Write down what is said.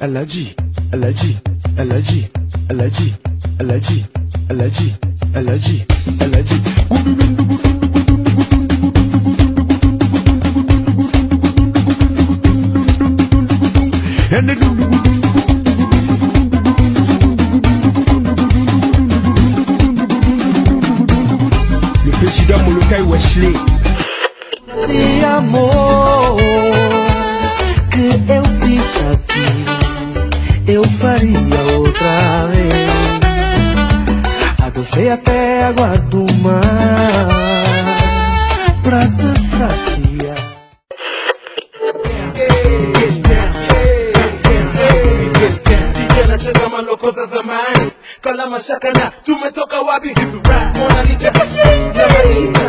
Allergy, allergy, allergy, allergy, allergy, allergy, allergy, allergy. Nunca eu achei de amor que eu fiz aqui, eu faria outra vez. Adocei até a água do mar pra te saciar. Tunatazama lokoza zamani, kalama shakana, tumetoka wapi? Mona Lisa, namaliza